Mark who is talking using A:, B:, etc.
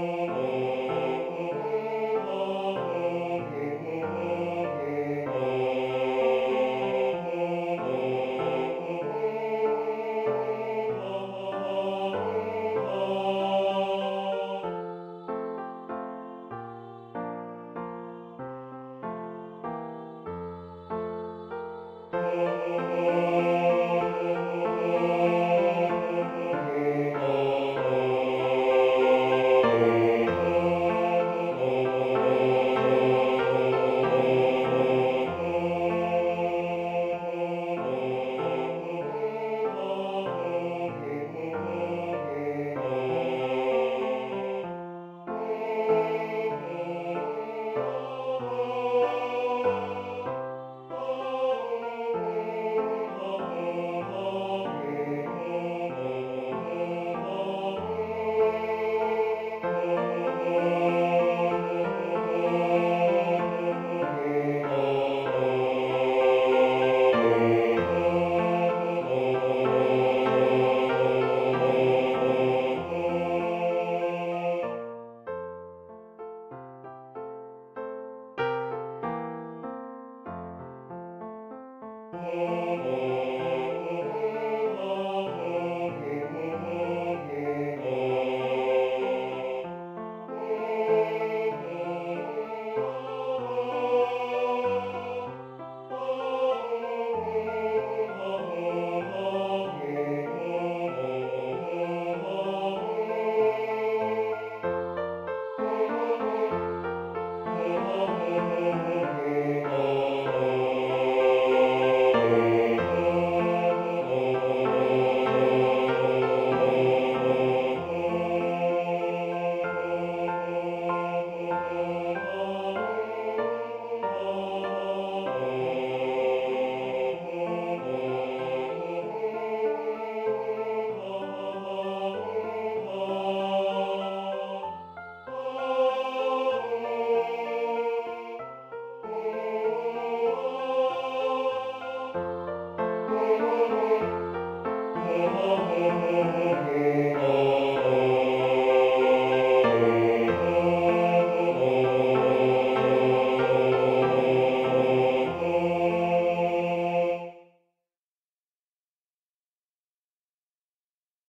A: Oh. 오.